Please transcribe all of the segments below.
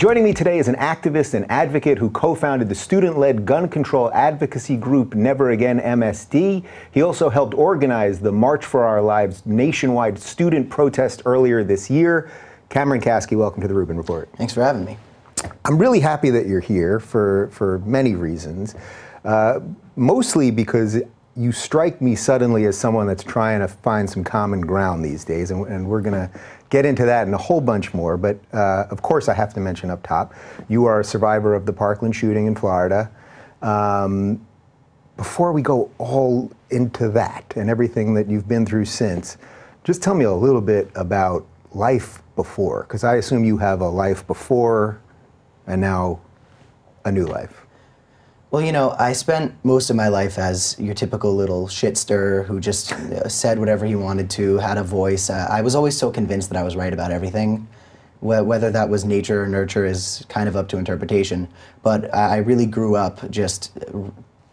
Joining me today is an activist and advocate who co founded the student led gun control advocacy group Never Again MSD. He also helped organize the March for Our Lives nationwide student protest earlier this year. Cameron Kasky, welcome to the Rubin Report. Thanks for having me. I'm really happy that you're here for, for many reasons, uh, mostly because you strike me suddenly as someone that's trying to find some common ground these days, and, and we're going to get into that and a whole bunch more. But uh, of course, I have to mention up top, you are a survivor of the Parkland shooting in Florida. Um, before we go all into that and everything that you've been through since, just tell me a little bit about life before, because I assume you have a life before and now a new life. Well, you know, I spent most of my life as your typical little shitster who just said whatever he wanted to, had a voice. Uh, I was always so convinced that I was right about everything. Wh whether that was nature or nurture is kind of up to interpretation. But I really grew up just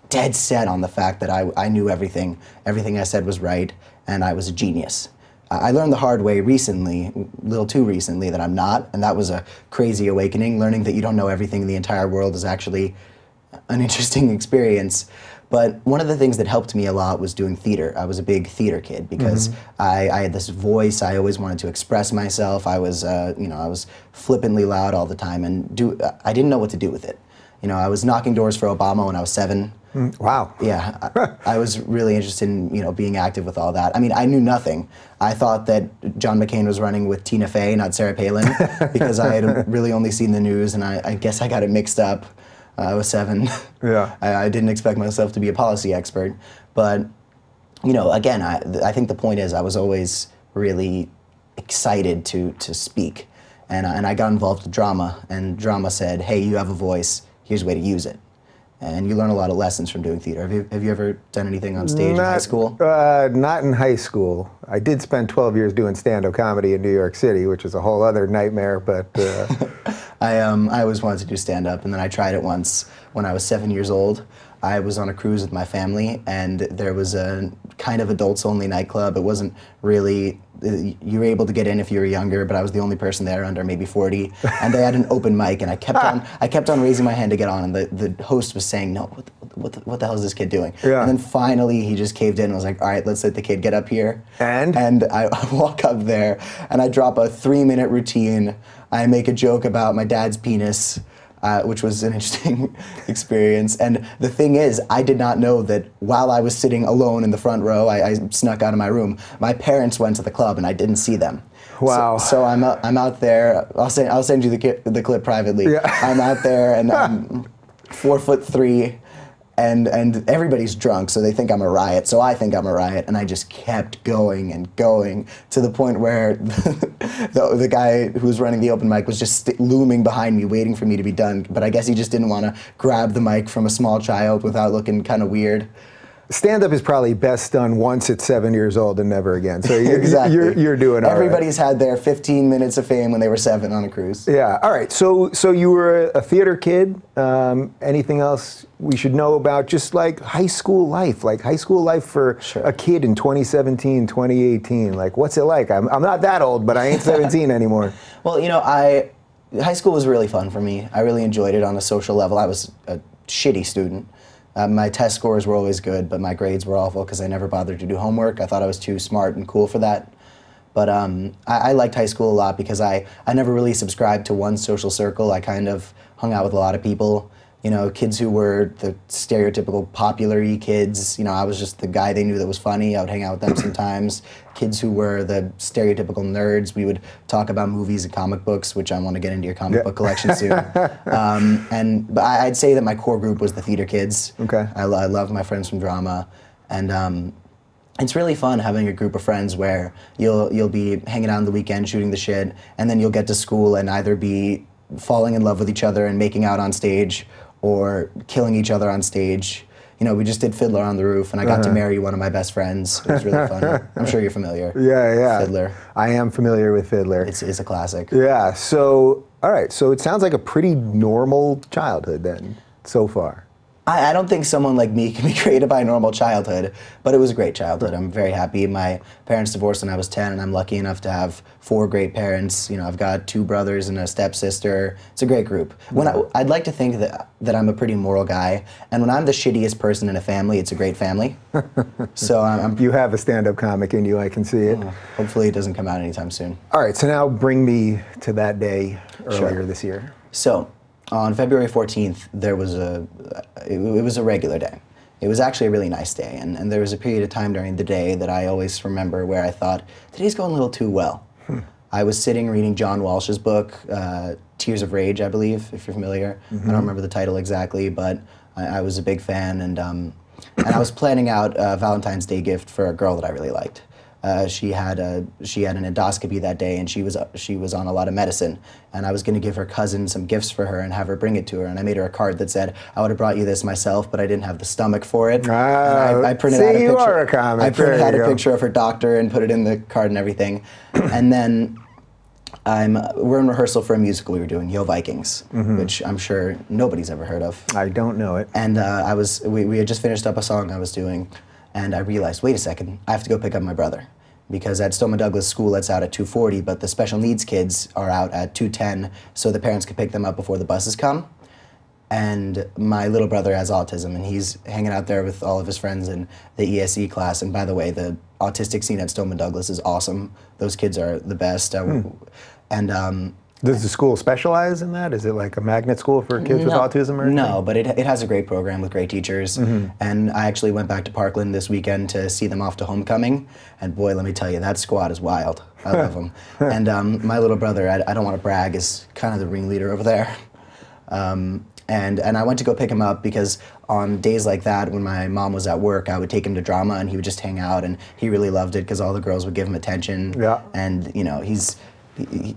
dead set on the fact that I, I knew everything. Everything I said was right, and I was a genius. I learned the hard way recently, a little too recently, that I'm not, and that was a crazy awakening. Learning that you don't know everything in the entire world is actually an interesting experience. But one of the things that helped me a lot was doing theater. I was a big theater kid because mm-hmm. I, I, had this voice. I always wanted to express myself. I was, uh, you know, I was flippantly loud all the time, and do I didn't know what to do with it. You know, I was knocking doors for Obama when I was seven. Mm, wow. Yeah, I, I, was really interested in you know being active with all that. I mean, I knew nothing. I thought that John McCain was running with Tina Fey, not Sarah Palin, because I had really only seen the news, and I, I guess I got it mixed up. I was seven. Yeah. I, I, didn't expect myself to be a policy expert, but you know, again, I I think the point is I was always really excited to to speak, and and I got involved with drama, and drama said, hey, you have a voice. Here's a way to use it and you learn a lot of lessons from doing theater. Have you, have you ever done anything on stage not, in high school? Uh, not in high school. I did spend 12 years doing stand-up comedy in New York City, which is a whole other nightmare, but... Uh... I, um, I always wanted to do stand-up, and then I tried it once when I was seven years old. I was on a cruise with my family, and there was a kind of adults-only nightclub. It wasn't really uh, you were able to get in if you were younger, but I was the only person there under maybe 40. And they had an open mic, and I kept on I kept on raising my hand to get on, and the, the host was saying, "No, what the, what the, what the hell is this kid doing?" Yeah. And then finally he just caved in and was like, "All right, let's let the kid get up here." And and I, I walk up there, and I drop a three-minute routine. I make a joke about my dad's penis uh, which was an interesting experience. And the thing is, I did not know that while I was sitting alone in the front row, I, I snuck out of my room. My parents went to the club, and I didn't see them. Wow. So, so I'm out, I'm out there. I'll send I'll send you the the clip privately. Yeah. I'm out there, and I'm four foot three and and everybody's drunk, so they think I'm a riot. So I think I'm a riot, and I just kept going and going to the point where the, the guy who was running the open mic was just looming behind me, waiting for me to be done. But I guess he just didn't want to grab the mic from a small child without looking kind of weird stand up is probably best done once at seven years old and never again. So you're, exactly. you're, you're doing all Everybody's right. had their 15 minutes of fame when they were seven on a cruise. Yeah. All right. So so you were a theater kid. Um, anything else we should know about just like high school life, like high school life for sure. a kid in 2017, 2018? Like, what's it like? I'm, I'm not that old, but I ain't 17 anymore. Well, you know, I high school was really fun for me. I really enjoyed it on a social level. I was a shitty student. Uh, my test scores were always good, but my grades were awful because I never bothered to do homework. I thought I was too smart and cool for that. But um, I, I, liked high school a lot because I, I never really subscribed to one social circle. I kind of hung out with a lot of people you know, kids who were the stereotypical popular kids. You know, I was just the guy they knew that was funny. I would hang out with them sometimes. Kids who were the stereotypical nerds. We would talk about movies and comic books, which I want to get into your comic yeah. book collection soon. um, and but I, would say that my core group was the theater kids. Okay. I, I love my friends from drama, and um, it's really fun having a group of friends where you'll you'll be hanging out on the weekend shooting the shit, and then you'll get to school and either be falling in love with each other and making out on stage or killing each other on stage. You know, we just did Fiddler on the Roof, and I got uh-huh. to marry one of my best friends. It was really fun. I'm sure you're familiar. Yeah, yeah. Fiddler. I am familiar with Fiddler. It's, it's a classic. Yeah. So, all right. So it sounds like a pretty normal childhood then, so far. I, I don't think someone like me can be created by a normal childhood, but it was a great childhood. I'm very happy. My parents divorced when I was 10, and I'm lucky enough to have four great parents. You know, I've got two brothers and a stepsister. It's a great group. When I, mm-hmm. I'd like to think that that I'm a pretty moral guy, and when I'm the shittiest person in a family, it's a great family. so I'm, I'm You have a stand-up comic in you. I can see it. Oh, hopefully it doesn't come out anytime soon. All right. So now bring me to that day earlier Sure. this year. So, on February 14th, there was a, it, it was a regular day. It was actually a really nice day, and, and there was a period of time during the day that I always remember where I thought, today's going a little too well. I was sitting reading John Walsh's book, uh, Tears of Rage, I believe, if you're familiar. I don't remember the title exactly, but I, I was a big fan, and, um, and I was planning out a Valentine's Day gift for a girl that I really liked. Uh, she had a she had an endoscopy that day, and she was she was on a lot of medicine. And I was going to give her cousin some gifts for her and have her bring it to her. And I made her a card that said, "I would have brought you this myself, but I didn't have the stomach for it." And I, I printed see, out a you picture. are a comic. I printed out a go. picture of her doctor and put it in the card and everything. and then I'm we're in rehearsal for a musical we were doing, Yo Vikings, Mm-hmm. which I'm sure nobody's ever heard of I don't know it. and uh, I was we, we had just finished up a song I was doing, and I realized, wait a second, I have to go pick up my brother, because at Stoneman Douglas School it's out at 2:40, but the special needs kids are out at 2:10, so the parents can pick them up before the buses come. And my little brother has autism, and he's hanging out there with all of his friends in the ESE class. And by the way, the autistic scene at Stoneman Douglas is awesome. Those kids are the best. Uh, And um, Does the school specialize in that? Is it like a magnet school for kids with autism or anything? No, but it, it has a great program with great teachers. Mm-hmm. And I actually went back to Parkland this weekend to see them off to homecoming. And boy, let me tell you, that squad is wild. I love them. And um, my little brother, I, I don't want to brag, is kind of the ringleader over there. Um, and, and I went to go pick him up because on days like that, when my mom was at work, I would take him to drama and he would just hang out. And he really loved it because all the girls would give him attention. Yeah. And, you know, he's, he-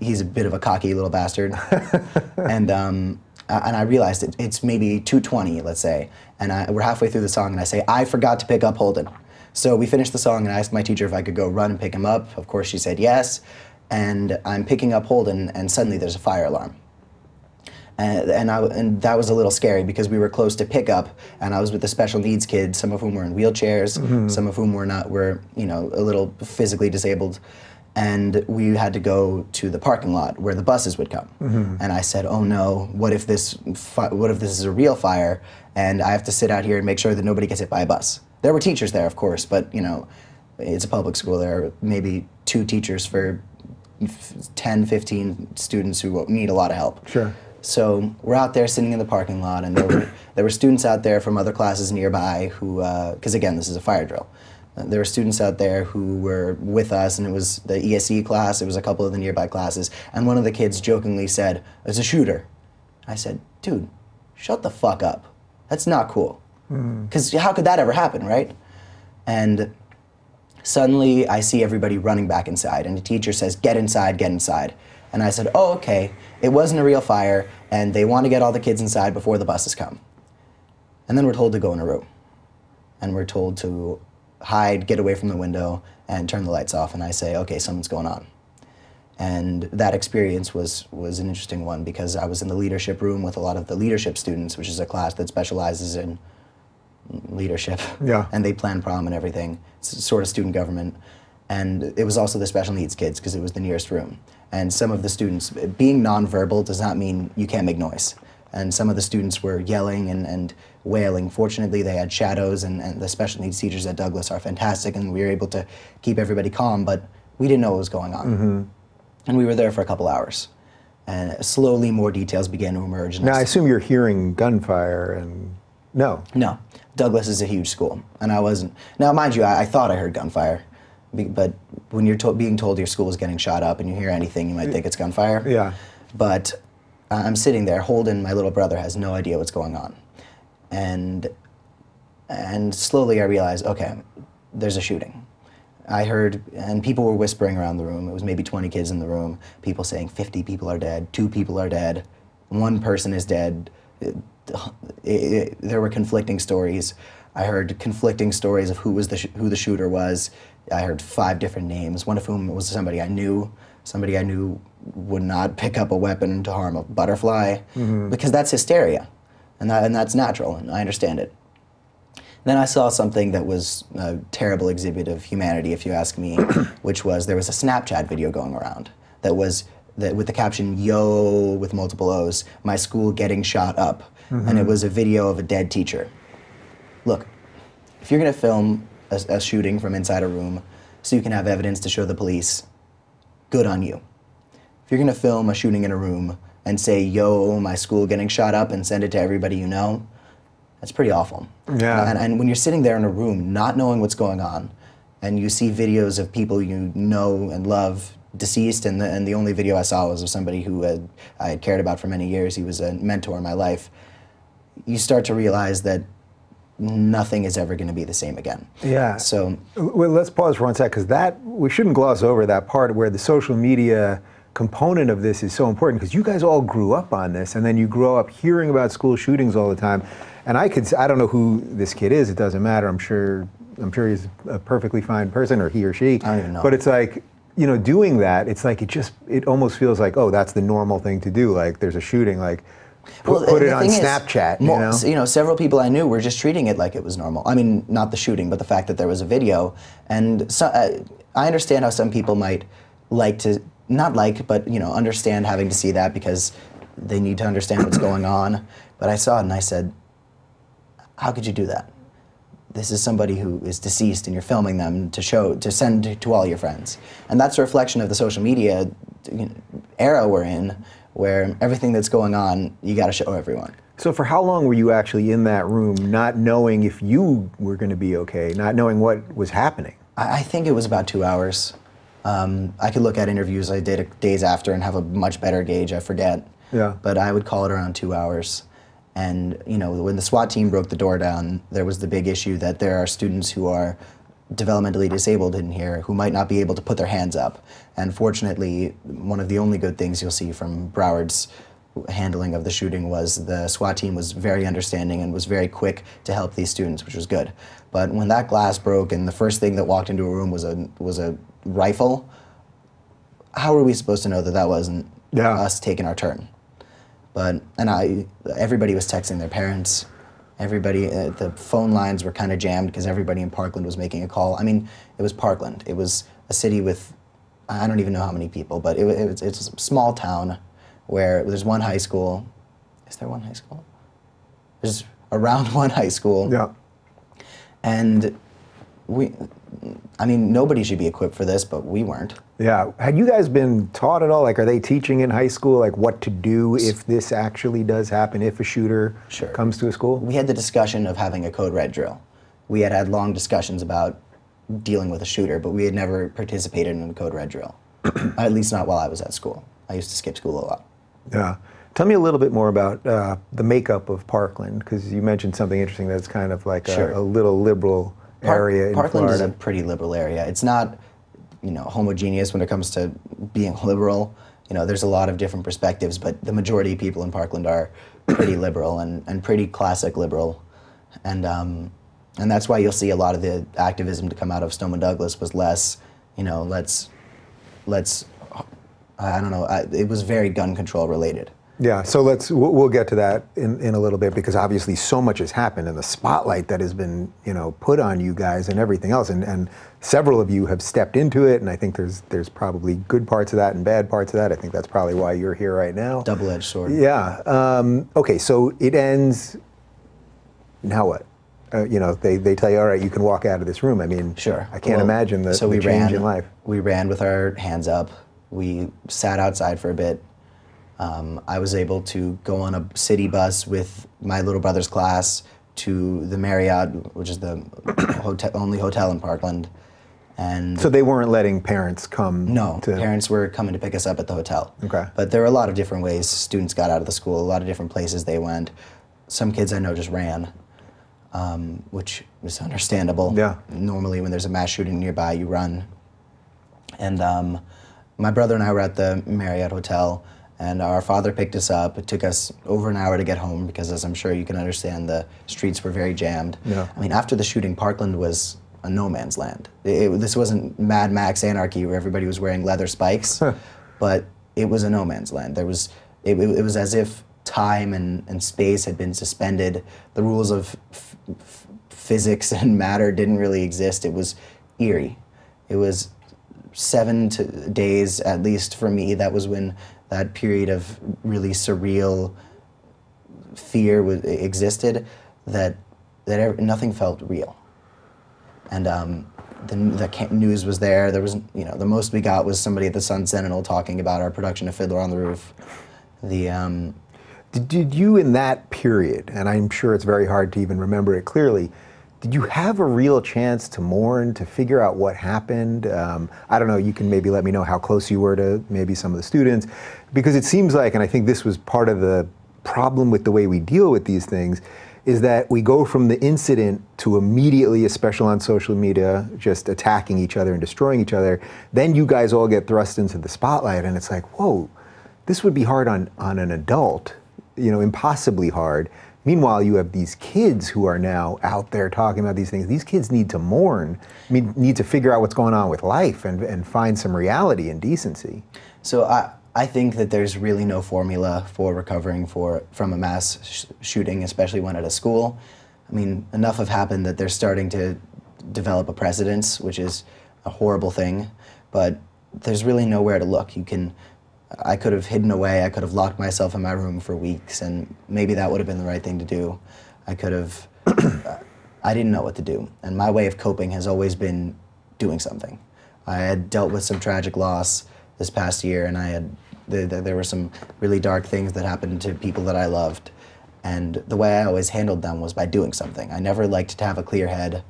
he's a bit of a cocky little bastard. and, um, and I realized it, it's maybe 2.20, let's say. And I, we're halfway through the song and I say, I forgot to pick up Holden. So we finished the song and I asked my teacher if I could go run and pick him up. Of course, she said yes. And I'm picking up Holden and suddenly there's a fire alarm and, and, I, and that was a little scary because we were close to pickup, and I was with the special needs kids, some of whom were in wheelchairs, some of whom were not, were you know a little physically disabled, and we had to go to the parking lot where the buses would come. Mm-hmm. And I said, "Oh no, what if this, fi- what if this is a real fire, and I have to sit out here and make sure that nobody gets hit by a bus?" There were teachers there, of course, but you know, it's a public school. There are maybe two teachers for f- 10, 15 students who need a lot of help. Sure. So we're out there sitting in the parking lot, and there were there were students out there from other classes nearby who, uh, because again, this is a fire drill. There were students out there who were with us, and it was the ESE class. It was a couple of the nearby classes, and one of the kids jokingly said, "It's a shooter." I said, "Dude, shut the fuck up. That's not cool. Hmm. Because how could that ever happen, right?" And suddenly I see everybody running back inside, and the teacher says, Get inside, get inside. And I said, Oh, okay, it wasn't a real fire, and they want to get all the kids inside before the buses come. And then we're told to go in a room. And we're told to hide, get away from the window, and turn the lights off. And I say, Okay, something's going on. And that experience was, was an interesting one because I was in the leadership room with a lot of the leadership students, which is a class that specializes in leadership. Yeah. And they plan prom and everything. It's sort of student government. And it was also the special needs kids because it was the nearest room. And some of the students, being nonverbal does not mean you can't make noise. And some of the students were yelling and, and wailing. Fortunately, they had shadows, and, and the special needs teachers at Douglas are fantastic, and we were able to keep everybody calm, but we didn't know what was going on. And we were there for a couple hours. And slowly more details began to emerge. Now, I Now I s- assume you're hearing gunfire and no. no, Douglas is a huge school, and I wasn't. Now, mind you, I, I thought I heard gunfire, but when you're to- being told your school is getting shot up and you hear anything, you might think it's gunfire. Yeah. But uh, I'm sitting there. Holden, my little brother, has no idea what's going on, and and slowly I realized, okay, there's a shooting. I heard, and people were whispering around the room. It was maybe 20 kids in the room. People saying 50 people are dead, two people are dead, one person is dead. It- it- there were conflicting stories. I heard conflicting stories of who was the sh- who the shooter was. I heard five different names. One of whom was somebody I knew. Somebody I knew would not pick up a weapon to harm a butterfly, mm-hmm. because that's hysteria. And that, and that's natural, and I understand it. Then I saw something that was a terrible exhibit of humanity, if you ask me, which was there was a Snapchat video going around that was that with the caption "Yo" with multiple O's, my school getting shot up, mm-hmm. and it was a video of a dead teacher. Look, if you're gonna film a, a shooting from inside a room so you can have evidence to show the police, good on you. If you're gonna film a shooting in a room and say "Yo, my school getting shot up" and send it to everybody you know, that's pretty awful. Yeah. And, and when you're sitting there in a room not knowing what's going on, and you see videos of people you know and love deceased, and the, and the only video I saw was of somebody who had, I had cared about for many years. He was a mentor in my life. You start to realize that nothing is ever going to be the same again. Yeah. So Well, let's pause for one sec because that we shouldn't gloss over that part where the social media component of this is so important because you guys all grew up on this and then you grow up hearing about school shootings all the time. And I could I don't know who this kid is. It doesn't matter. I'm sure I'm sure he's a perfectly fine person or he or she. I don't even know. But it's like you know doing that. It's like it just it almost feels like oh that's the normal thing to do. Like there's a shooting like. Put, put it on thing is, Snapchat, you know. you know, several people I knew were just treating it like it was normal. I mean, not the shooting, but the fact that there was a video. And so, uh, I understand how some people might like to, not like, but you know, understand having to see that because they need to understand what's going on. But I saw it and I said, how could you do that? This is somebody who is deceased and you're filming them to show, to send to, all your friends. And that's a reflection of the social media era we're in where everything that's going on, you got to show everyone. So for how long were you actually in that room, not knowing if you were going to be okay, not knowing what was happening? I think it was about two hours. Um, I could look at interviews I did days after and have a much better gauge. I forget. Yeah. But I would call it around two hours. And you know, when the SWAT team broke the door down, there was the big issue that there are students who are developmentally disabled in here who might not be able to put their hands up. And fortunately, one of the only good things you'll see from Broward's handling of the shooting was the SWAT team was very understanding and was very quick to help these students, which was good. But when that glass broke and the first thing that walked into a room was a was a rifle, how were we supposed to know that that wasn't Yeah. us taking our turn? But and I, everybody was texting their parents. Everybody, uh, the phone lines were kind of jammed because everybody in Parkland was making a call. I mean, it was Parkland. It was a city with, I don't even know how many people, but it, it was, it's a small town where there's one high school. Is there one high school? There's around one high school. Yeah. And we, I mean, nobody should be equipped for this, but we weren't. Yeah. Had you guys been taught at all? Like, are they teaching in high school, like what to do if this actually does happen, if a shooter Sure. comes to a school? we had the discussion of having a code red drill. We had had long discussions about dealing with a shooter, but we had never participated in a code red drill. at least not while I was at school. I used to skip school a lot. Yeah. Tell me a little bit more about uh, the makeup of Parkland, because you mentioned something interesting that's kind of like a, Sure. a little liberal area in Parkland Florida. is a pretty liberal area. It's not, you know, homogeneous when it comes to being liberal. You know, there's a lot of different perspectives, but the majority of people in Parkland are pretty liberal and, and pretty classic liberal, and um, and that's why you'll see a lot of the activism to come out of Stoneman Douglas was less, you know, let's let's I don't know. I, it was very gun control related. Yeah, so let's we'll get to that in, in a little bit because obviously so much has happened and the spotlight that has been you know put on you guys and everything else and, and several of you have stepped into it and I think there's there's probably good parts of that and bad parts of that. I think that's probably why you're here right now. Double edged sword. Yeah. Um, okay, so it ends. Now what? Uh, you know, they, they tell you, all right, you can walk out of this room. I mean, Sure. I can't Well, imagine the, so the we change ran, in life. We ran with our hands up. We sat outside for a bit. Um, I was able to go on a city bus with my little brother's class to the Marriott, which is the hotel, only hotel in Parkland. And So they weren't letting parents come. no, to, parents were coming to pick us up at the hotel. Okay. But there were a lot of different ways students got out of the school, a lot of different places they went. Some kids I know just ran, um, which is understandable. Yeah. Normally, when there's a mass shooting nearby, you run. And um, my brother and I were at the Marriott Hotel, and our father picked us up. It took us over an hour to get home because, as I'm sure you can understand, the streets were very jammed. Yeah. I mean, after the shooting, Parkland was a no man's land. It, it- this wasn't Mad Max Anarchy where everybody was wearing leather spikes, but it was a no man's land. There was, it, it, was as if time and, and space had been suspended. The rules of f- f- physics and matter didn't really exist. It was eerie. It was seven days, at least for me, that was when that period of really surreal fear existed that, that nothing felt real. And um, the, the news was there. There was, you know, the most we got was somebody at the Sun Sentinel talking about our production of Fiddler on the Roof. The, um, did you, in that period, and I'm sure it's very hard to even remember it clearly, did you have a real chance to mourn, to figure out what happened? Um, I don't know, you can maybe let me know how close you were to maybe some of the students, because it seems like, and I think this was part of the problem with the way we deal with these things, is that we go from the incident to immediately, especially on social media, just attacking each other and destroying each other. Then you guys all get thrust into the spotlight, and it's like, whoa, this would be hard on, on an adult, you know, impossibly hard. Meanwhile, you have these kids who are now out there talking about these things. These kids need to mourn, need to figure out what's going on with life and, and find some reality and decency. So I, I think that there's really no formula for recovering for, from a mass sh- shooting, especially one at a school. I mean, enough have happened that they're starting to develop a precedence, which is a horrible thing. But there's really nowhere to look. You can, I could have hidden away. I could have locked myself in my room for weeks, and maybe that would have been the right thing to do. I could have. I didn't know what to do, and my way of coping has always been doing something. I had dealt with some tragic loss this past year, and I had the, the, there were some really dark things that happened to people that I loved, and the way I always handled them was by doing something. I never liked to have a clear head,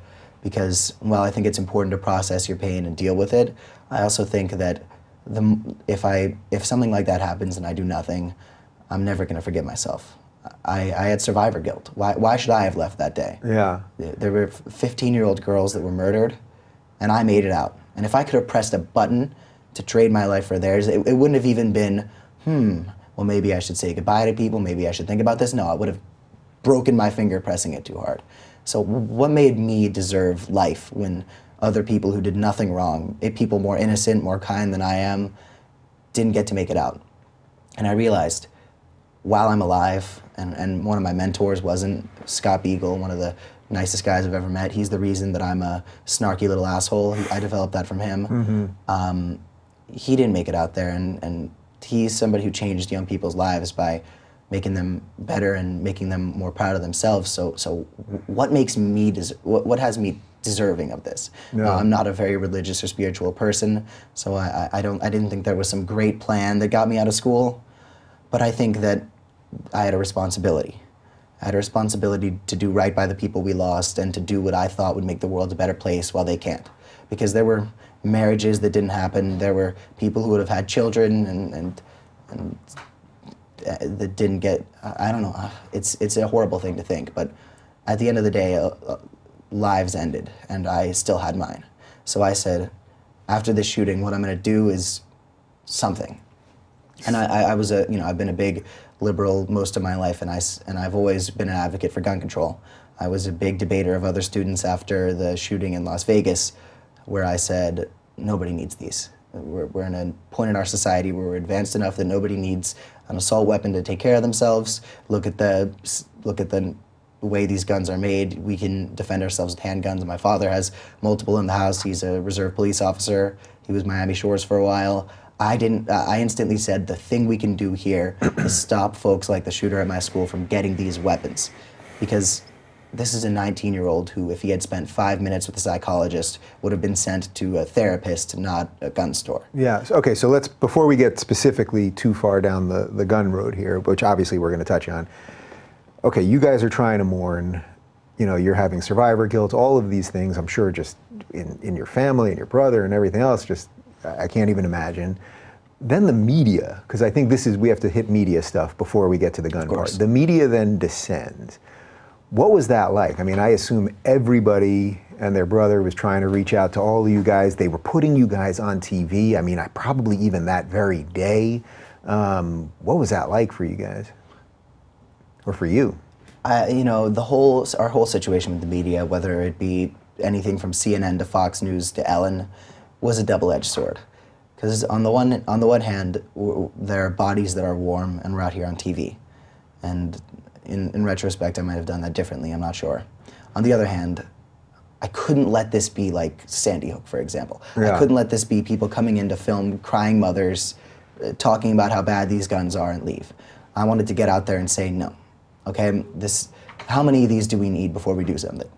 because while I think it's important to process your pain and deal with it, I also think that the, if I if something like that happens and I do nothing, I'm never going to forgive myself. I, I had survivor guilt. Why, why should I have left that day? Yeah. There were 15 year old girls that were murdered, and I made it out. And if I could have pressed a button to trade my life for theirs, it, it wouldn't have even been, hmm, well, maybe I should say goodbye to people, maybe I should think about this. No, I would have broken my finger pressing it too hard. So, what made me deserve life when other people who did nothing wrong, eh, people more innocent, more kind than I am, didn't get to make it out? And I realized while I'm alive, and, and one of my mentors wasn't Scott Beigel, one of the nicest guys I've ever met. He's the reason that I'm a snarky little asshole. I developed that from him. Um, he didn't make it out there, and, and he's somebody who changed young people's lives by making them better and making them more proud of themselves. So, so what makes me des- what, what has me deserving of this? Yeah. Uh, I'm not a very religious or spiritual person, so I, I, I don't I didn't think there was some great plan that got me out of school. But I think that I had a responsibility. I had a responsibility to do right by the people we lost and to do what I thought would make the world a better place while they can't. Because there were marriages that didn't happen, there were people who would have had children and, and, and uh, that didn't get, I don't know, it's, it's a horrible thing to think, but at the end of the day, uh, uh, lives ended and I still had mine. So I said, after this shooting, what I'm gonna do is something and I, I was a you know I've been a big liberal most of my life, and I and I've always been an advocate for gun control. I was a big debater of other students after the shooting in Las Vegas, where I said nobody needs these. We're, we're in a point in our society where we're advanced enough that nobody needs an assault weapon to take care of themselves. Look at the look at the way these guns are made. We can defend ourselves with handguns. My father has multiple in the house. He's a reserve police officer. He was Miami Shores for a while. I didn't. Uh, I instantly said the thing we can do here is stop folks like the shooter at my school from getting these weapons, because this is a 19-year-old who, if he had spent five minutes with a psychologist, would have been sent to a therapist, not a gun store. Yeah. Okay. So let's before we get specifically too far down the, the gun road here, which obviously we're going to touch on. Okay, you guys are trying to mourn. You know, you're having survivor guilt. All of these things, I'm sure, just in in your family and your brother and everything else. Just I can't even imagine. Then the media, because I think this is we have to hit media stuff before we get to the gun part. The media then descends. What was that like? I mean, I assume everybody and their brother was trying to reach out to all of you guys. They were putting you guys on TV. I mean, I probably even that very day. Um, what was that like for you guys, or for you? I, you know, the whole our whole situation with the media, whether it be anything from CNN to Fox News to Ellen, was a double-edged sword. Because on the one on the one hand, w- there are bodies that are warm, and we're out here on TV, And in, in retrospect, I might have done that differently. I'm not sure. On the other hand, I couldn't let this be like Sandy Hook, for example. Yeah. I couldn't let this be people coming into film, crying mothers, uh, talking about how bad these guns are, and leave. I wanted to get out there and say no. Okay, this. How many of these do we need before we do something?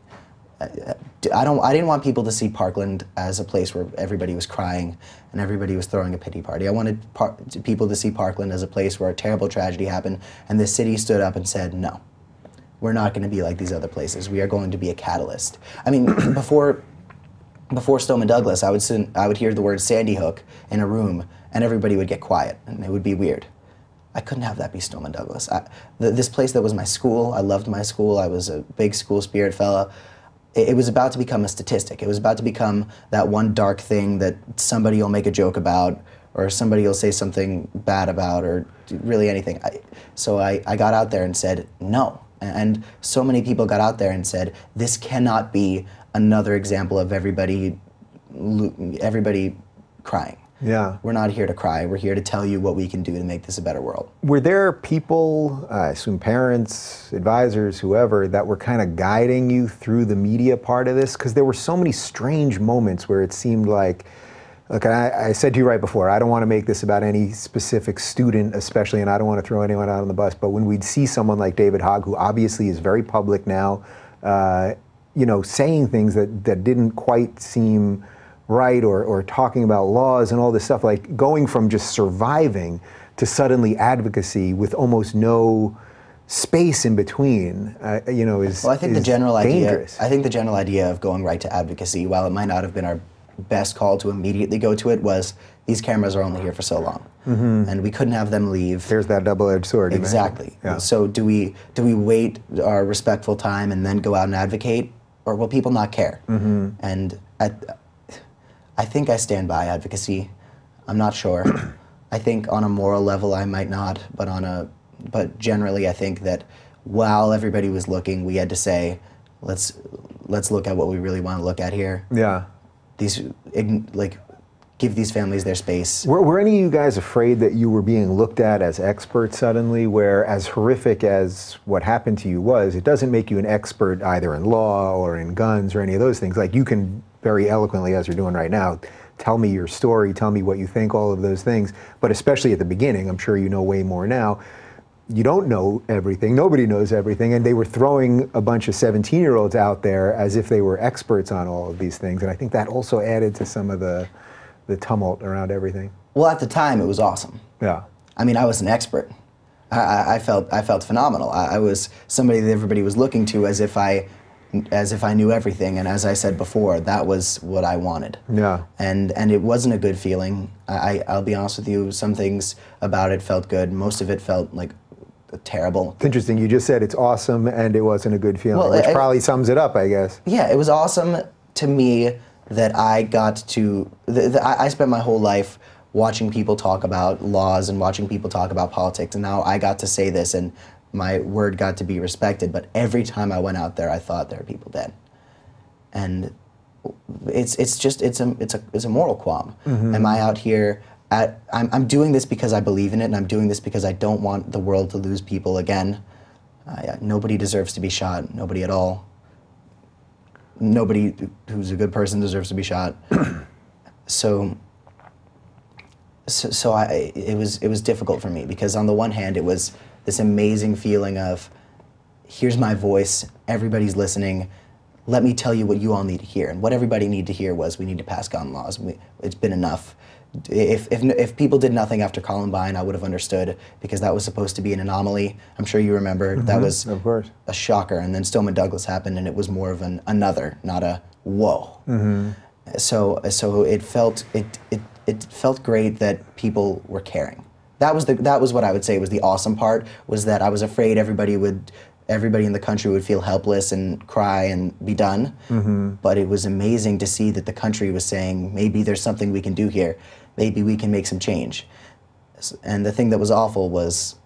Uh, uh, I don't. I didn't want people to see Parkland as a place where everybody was crying and everybody was throwing a pity party. I wanted par- people to see Parkland as a place where a terrible tragedy happened and the city stood up and said, "No, we're not going to be like these other places. We are going to be a catalyst." I mean, before before Stoneman Douglas, I would sit, I would hear the word Sandy Hook in a room and everybody would get quiet and it would be weird. I couldn't have that be Stoneman Douglas. I, th- this place that was my school, I loved my school. I was a big school spirit fella it, was about to become a statistic. It was about to become that one dark thing that somebody will make a joke about, or somebody will say something bad about, or really anything. I, so I, I got out there and said no. And so many people got out there and said, this cannot be another example of everybody, everybody crying. Yeah. We're not here to cry. We're here to tell you what we can do to make this a better world. Were there people, I assume parents, advisors, whoever, that were kind of guiding you through the media part of this? Because there were so many strange moments where it seemed like, look, I, I said to you right before, I don't want to make this about any specific student, especially, and I don't want to throw anyone out on the bus, but when we'd see someone like David Hogg, who obviously is very public now, uh, you know, saying things that, that didn't quite seem right or, or talking about laws and all this stuff, like going from just surviving to suddenly advocacy with almost no space in between, uh, you know, is well. I think the general dangerous. idea. I think the general idea of going right to advocacy, while it might not have been our best call to immediately go to it, was these cameras are only here for so long, mm-hmm. and we couldn't have them leave. There's that double-edged sword. Exactly. Yeah. So do we do we wait our respectful time and then go out and advocate, or will people not care? Mm-hmm. And at, I think I stand by advocacy. I'm not sure. I think on a moral level I might not, but on a but generally I think that while everybody was looking, we had to say, let's let's look at what we really want to look at here. Yeah. These like give these families their space. Were, were, any of you guys afraid that you were being looked at as experts suddenly? Where, as horrific as what happened to you was, it doesn't make you an expert either in law or in guns or any of those things. Like you can very eloquently, as you're doing right now, tell me your story, tell me what you think, all of those things. But especially at the beginning, I'm sure you know way more now. You don't know everything, nobody knows everything, and they were throwing a bunch of 17 year olds out there as if they were experts on all of these things. And I think that also added to some of the, the tumult around everything. Well, at the time, it was awesome. Yeah. I mean, I was an expert. I, I felt I felt phenomenal. I, I was somebody that everybody was looking to as if I as if I knew everything. And as I said before, that was what I wanted. Yeah. And and it wasn't a good feeling. I I'll be honest with you. Some things about it felt good. Most of it felt like terrible. It's interesting. You just said it's awesome, and it wasn't a good feeling, well, which I, probably sums it up, I guess. Yeah, it was awesome to me that I got to. The, the, I spent my whole life watching people talk about laws and watching people talk about politics, and now I got to say this and my word got to be respected. But every time I went out there, I thought there are people dead, and it's it's just it's a it's a it's a moral qualm. Mm-hmm. Am I out here? At, I'm I'm doing this because I believe in it, and I'm doing this because I don't want the world to lose people again. Uh, nobody deserves to be shot. Nobody at all. Nobody who's a good person deserves to be shot. so so, so I, it was it was difficult for me because on the one hand it was this amazing feeling of here's my voice, everybody's listening. Let me tell you what you all need to hear. And what everybody needed to hear was we need to pass gun laws. We, it's been enough. If, if, if people did nothing after Columbine, I would have understood because that was supposed to be an anomaly. I'm sure you remember mm-hmm, that was of course. a shocker. And then Stoneman Douglas happened, and it was more of an another, not a whoa. Mm-hmm. So so it felt it, it it felt great that people were caring that was the that was what I would say was the awesome part was that I was afraid everybody would everybody in the country would feel helpless and cry and be done. Mm-hmm. But it was amazing to see that the country was saying maybe there's something we can do here. Maybe we can make some change. And the thing that was awful was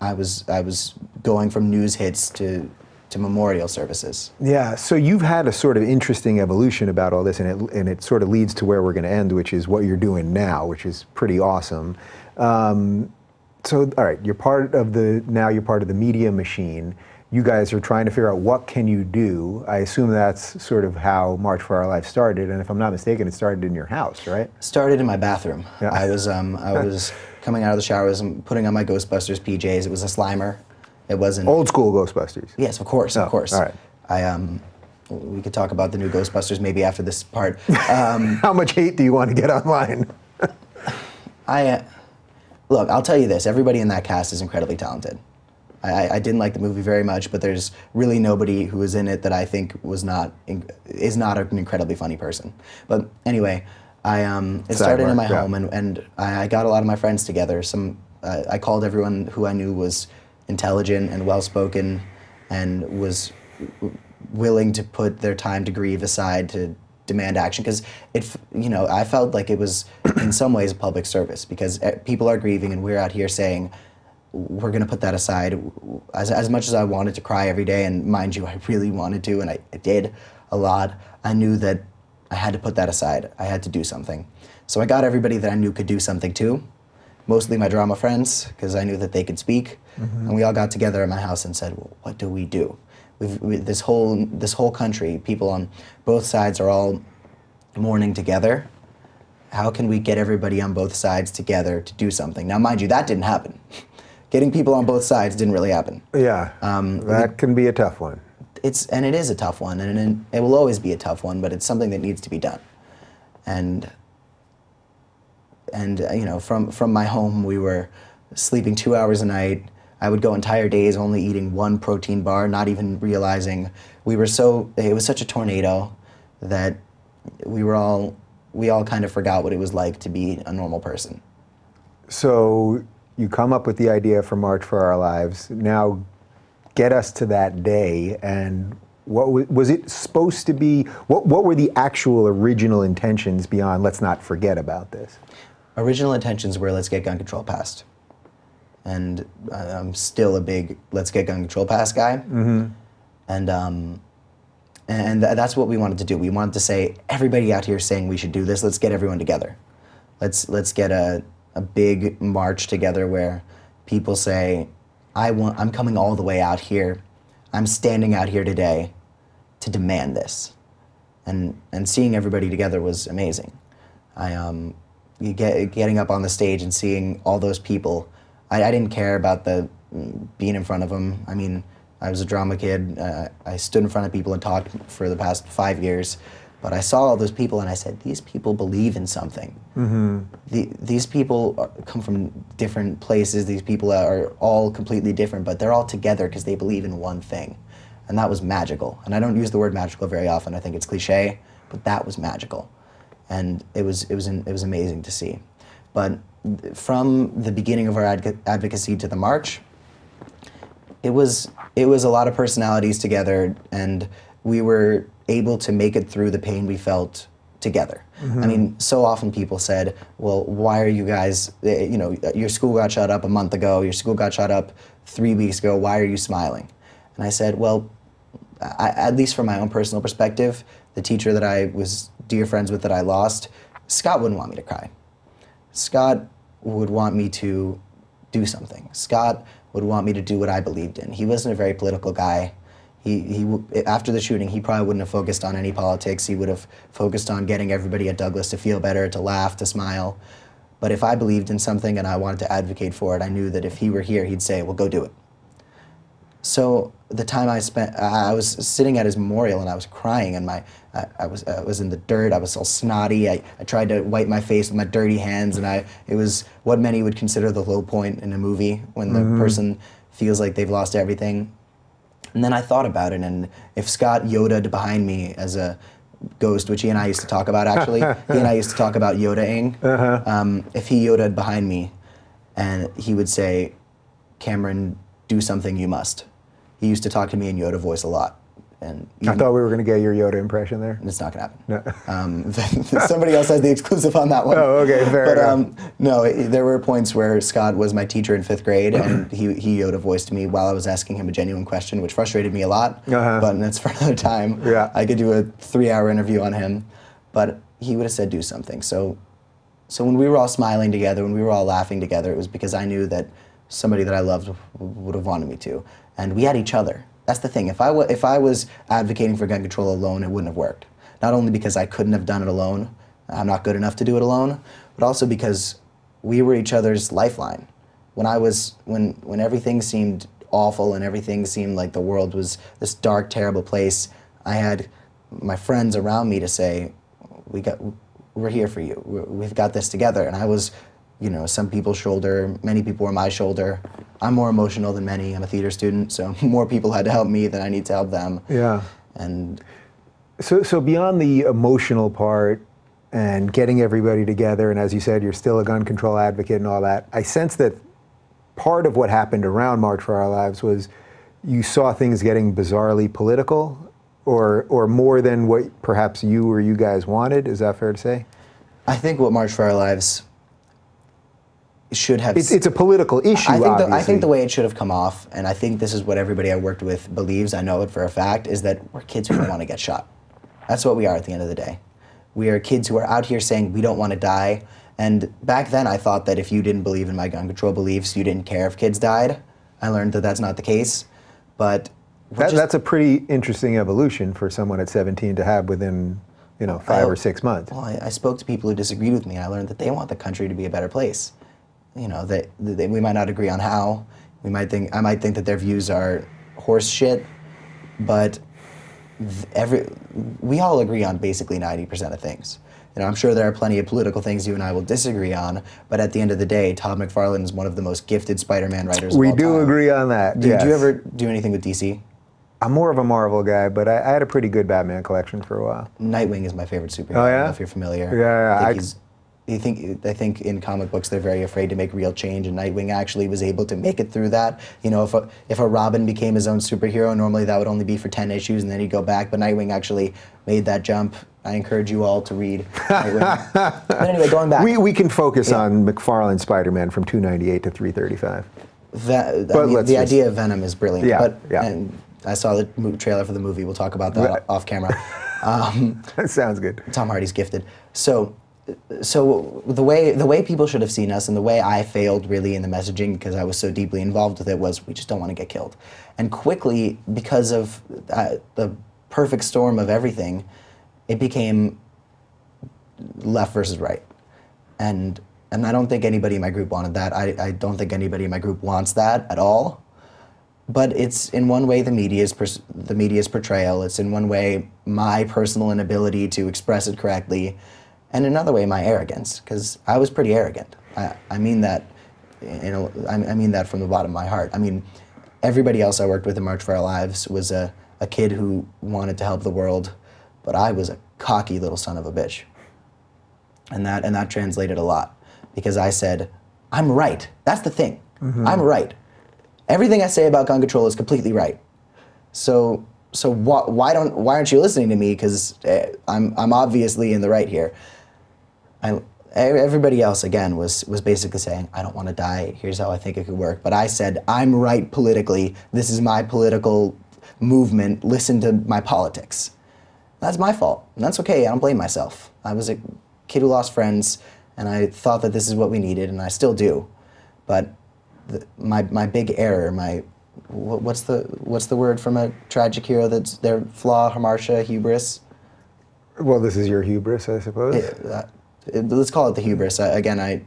I was I was going from news hits to to memorial services. Yeah, so you've had a sort of interesting evolution about all this, and it, and it sort of leads to where we're going to end, which is what you're doing now, which is pretty awesome. Um, so all right, you're part of the now you're part of the media machine. You guys are trying to figure out what can you do. I assume that's sort of how March for Our Life started, and if I'm not mistaken, it started in your house, right? Started in my bathroom. Yeah. I was um, I was coming out of the shower, I was putting on my Ghostbusters PJs. It was a Slimer. It wasn't. Old school Ghostbusters. Yes, of course, Oh, of course. all right. I um, we could talk about the new Ghostbusters maybe after this part. Um, How much hate do you want to get online? I uh, look. I'll tell you this: everybody in that cast is incredibly talented. I, I- didn't like the movie very much, but there's really nobody who was in it that I think was not is not an incredibly funny person. But anyway, I um, it started Sidebar, in my yeah. home, and, and I I got a lot of my friends together. Some uh, I called everyone who I knew was intelligent and well spoken, and was w- willing to put their time to grieve aside to demand action because it you know I felt like it was in some ways a public service because uh, people are grieving and we're out here saying we're going to put that aside. As, as much as I wanted to cry every day and mind you I really wanted to and I, I did a lot I knew that I had to put that aside. I had to do something. So I got everybody that I knew could do something too mostly my drama friends because I knew that they could speak, and we all got together at my house and said, well, "What do we do? We've, we, this whole this whole country, people on both sides are all mourning together. How can we get everybody on both sides together to do something?" Now, mind you, that didn't happen. Getting people on both sides didn't really happen. Yeah, Um, that can be a tough one. It's and it is a tough one, and it, it will always be a tough one, but it's something that needs to be done. And and uh, you know from from my home we were sleeping two hours a night i would go entire days only eating one protein bar not even realizing we were so it was such a tornado that we were all we all kind of forgot what it was like to be a normal person So you come up with the idea for March for Our Lives. Now, get us to that day and. What was, was it supposed to be? What, what were the actual original intentions beyond let's not forget about this? original intentions were let's get gun control passed and uh, i'm still a big let's get gun control passed guy. And um, and th- that's what we wanted to do. We wanted to say everybody out here is saying we should do this. Let's get everyone together. Let's let's get a, a big march together where people say i want i'm coming all the way out here. I'm standing out here today to demand this. And and seeing everybody together was amazing. I um, get getting up on the stage and seeing all those people. I, I didn't care about the mm, being in front of them. I mean, I was a drama kid. Uh, I stood in front of people and talked for the past five years. But I saw all those people and I said, these people believe in something. The, these people are, come from different places. These people are all completely different, but they're all together because they believe in one thing. And that was magical. And I don't use the word magical very often. I think it's cliche, but that was magical. And it was, it was, it was amazing to see. But from the beginning of our adv- advocacy to the march, it was it was a lot of personalities together and we were able to make it through the pain we felt together. I mean so often people said well why are you guys eh, you know your school got shut up a month ago your school got shut up three weeks ago why are you smiling? And i said well I, at least from my own personal perspective the teacher that i was dear friends with that i lost scott wouldn't want me to cry. Scott would want me to do something. Scott would want me to do what I believed in. He wasn't a very political guy. He, he after the shooting, he probably wouldn't have focused on any politics. He would have focused on getting everybody at Douglas to feel better, to laugh, to smile. But if I believed in something and I wanted to advocate for it, I knew that if he were here, he'd say, "Well, go do it." So the time I spent, I was sitting at his memorial and I was crying, and my, I, I was, I was in the dirt. I was all snotty. I, I tried to wipe my face with my dirty hands, and I, it was what many would consider the low point in a movie when the person feels like they've lost everything. And then I thought about it, and if Scott Yoda'd behind me as a ghost, which he and I used to talk about actually, he and I used to talk about Yoda-ing. Um, if he Yoda'd behind me, and he would say, "Cameron, do something you must." He used to talk to me in Yoda voice a lot, and I thought we were going to get your Yoda impression there. it's not gonna happen. Um, somebody else has the exclusive on that one. Oh, okay, fair But enough. um, no, it, there were points where Scott was my teacher in fifth grade, and he he Yoda voiced to me while I was asking him a genuine question, which frustrated me a lot. Uh-huh. But that's for another time. Yeah. I could do a three-hour interview on him, but he would have said do something. So, so when we were all smiling together, when we were all laughing together, it was because I knew that somebody that I loved would have wanted me to. And we had each other. That's the thing. If I, wa- if I was advocating for gun control alone, it wouldn't have worked. Not only because I couldn't have done it alone, I'm not good enough to do it alone, but also because we were each other's lifeline. When I was, when, when everything seemed awful and everything seemed like the world was this dark, terrible place, I had my friends around me to say, we got, we're here for you. We're, we've got this together. And I was, you know, some people's shoulder, many people were my shoulder. I'm more emotional than many. I'm a theater student, so more people had to help me than I need to help them. Yeah. And So, so beyond the emotional part and getting everybody together, and as you said, you're still a gun control advocate and all that, I sense that part of what happened around March for Our Lives was you saw things getting bizarrely political or, or more than what perhaps you or you guys wanted. Is that fair to say? I think what March for Our Lives should have. It's, it's a political issue, I think, the, I think the way it should have come off, and I think this is what everybody I worked with believes, I know it for a fact, is that we're kids who don't want to get shot. That's what we are at the end of the day. We are kids who are out here saying we don't want to die. And back then, I thought that if you didn't believe in my gun control beliefs, you didn't care if kids died. I learned that that's not the case. But That, just- that's a pretty interesting evolution for someone at 17 to have within, you know, five I- or six months. Well, I, I spoke to people who disagreed with me, and I learned that they want the country to be a better place. You know, that, that we might not agree on how. We might think I might think that their views are horse shit, but every we all agree on basically ninety percent of things. You know, I'm sure there are plenty of political things you and I will disagree on, but at the end of the day, Todd McFarlane is one of the most gifted Spider-Man writers. of We do time. agree on that. Do, do you ever do anything with DC? I'm more of a Marvel guy, but I, I had a pretty good Batman collection for a while. Nightwing is my favorite superhero. Oh, I yeah? don't know if you're familiar. Yeah, yeah, I think I- think I think in comic books they're very afraid to make real change, and Nightwing actually was able to make it through that. You know, if a, if a Robin became his own superhero, normally that would only be for ten issues, and then he'd go back. But Nightwing actually made that jump. I encourage you all to read but anyway, going back, We, we can focus Yeah. on McFarlane Spider-Man from 298 to 335. that, I mean, the just- idea of Venom is brilliant. Yeah, but yeah. and I saw the trailer for the movie. We'll talk about that Right. off camera. Um, That sounds good. Tom Hardy's gifted. So, so the way the way people should have seen us, and the way I failed really in the messaging because I was so deeply involved with it was we just don't want to get killed, and quickly because of uh, the perfect storm of everything, it became left versus right, and and I don't think anybody in my group wanted that. I, I don't think anybody in my group wants that at all but it's in one way the media's the media's portrayal. It's in one way my personal inability to express it correctly, and another way my arrogance because I was pretty arrogant. I, I mean that, in a, I I mean that from the bottom of my heart. I mean, everybody else I worked with in March for Our Lives was a, a kid who wanted to help the world, but I was a cocky little son of a bitch. And that and that translated a lot because I said, I'm right. That's the thing. Mm-hmm. I'm right. Everything I say about gun control is completely right. So so wh- why don't why aren't you listening to me? Because eh, I'm I'm obviously in the right here. I, e- everybody else again was was basically saying I don't want to die. Here's how I think it could work. But I said I'm right politically. This is my political movement. Listen to my politics. That's my fault. And that's okay. I don't blame myself. I was a kid who lost friends, and I thought that this is what we needed, and I still do. But the, my my big error, my wh- what's the what's the word from a tragic hero that's their flaw, hamartia, hubris. Well, this is your hubris, I suppose. Uh, it- let's call it the hubris. I, again, I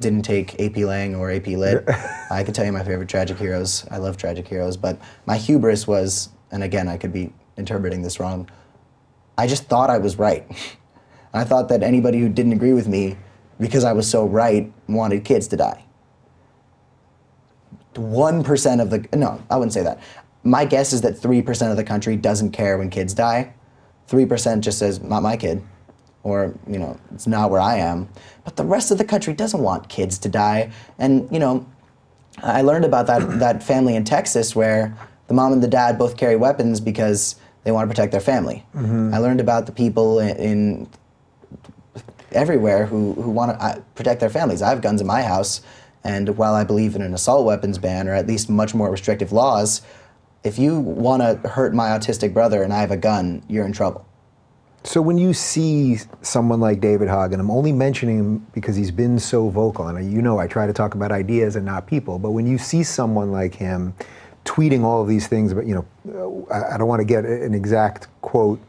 didn't take AP Lang or AP Lit. I can tell you my favorite tragic heroes. I love tragic heroes, but my hubris was, and again, I could be interpreting this wrong. I just thought I was right. I thought that anybody who didn't agree with me, because I was so right, wanted kids to die. One percent of the no, I wouldn't say that. My guess is that three percent of the country doesn't care when kids die. Three percent just says, "Not my kid," or you know, "It's not where I am." But the rest of the country doesn't want kids to die. And you know, I learned about that that family in Texas where the mom and the dad both carry weapons because they want to protect their family. I learned about the people in, in everywhere who, who want to uh, protect their families. I have guns in my house, and while I believe in an assault weapons ban or at least much more restrictive laws, if you want to hurt my autistic brother and I have a gun, you're in trouble. So when you see someone like David Hogg, and I'm only mentioning him because he's been so vocal, and you know I try to talk about ideas and not people, but when you see someone like him tweeting all of these things about, you know, uh, I, I don't want to get an exact quote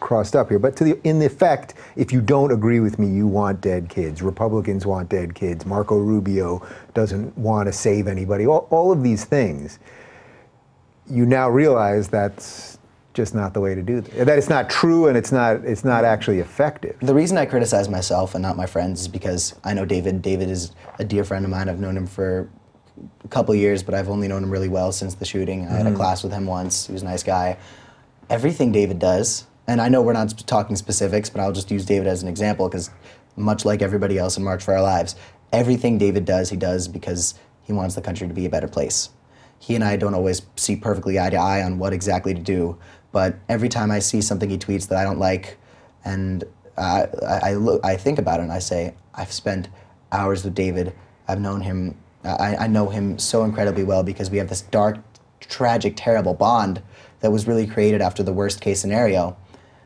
crossed up here, but to the, in effect, if you don't agree with me, you want dead kids. Republicans want dead kids. Marco Rubio doesn't want to save anybody. All, all of these things, you now realize that's just not the way to do that. That it's not true and it's not it's not actually effective. The reason I criticize myself and not my friends is because I know David. David is a dear friend of mine. I've known him for a couple years, but I've only known him really well since the shooting. I had a mm-hmm. class with him once. He was a nice guy. Everything David does, and I know we're not talking specifics, but I'll just use David as an example because, much like everybody else in March for Our Lives, everything David does, he does because he wants the country to be a better place. He and I don't always see perfectly eye to eye on what exactly to do, but every time I see something he tweets that I don't like, and I, I, look, I think about it and I say, I've spent hours with David. I've known him. I, I know him so incredibly well because we have this dark, tragic, terrible bond that was really created after the worst case scenario.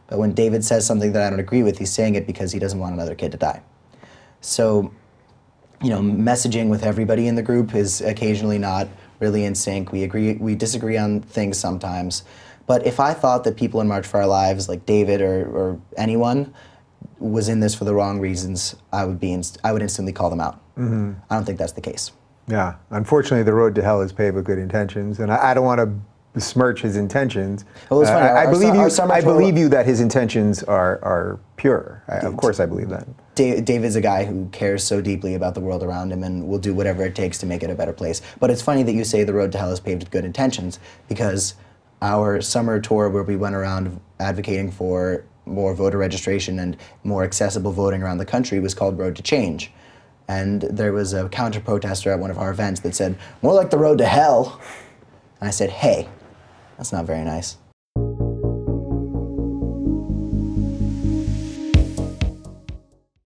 But when David says something that I don't agree with, he's saying it because he doesn't want another kid to die. So, you know, messaging with everybody in the group is occasionally not really in sync. We agree, we disagree on things sometimes. But if I thought that people in March for Our Lives, like David or, or anyone, was in this for the wrong reasons, I would be inst- I would instantly call them out. Mm-hmm. I don't think that's the case. Yeah, unfortunately, the road to hell is paved with good intentions, and I, I don't want to besmirch his intentions. Well, it's Uh, funny, I, I believe you. I believe you that his intentions are are pure. I, of course, I believe that. Da- David's a guy who cares so deeply about the world around him and will do whatever it takes to make it a better place. But it's funny that you say the road to hell is paved with good intentions because our summer tour where we went around advocating for more voter registration and more accessible voting around the country was called Road to Change. And there was a counter protester at one of our events that said, more like the road to hell. And I said, hey, that's not very nice.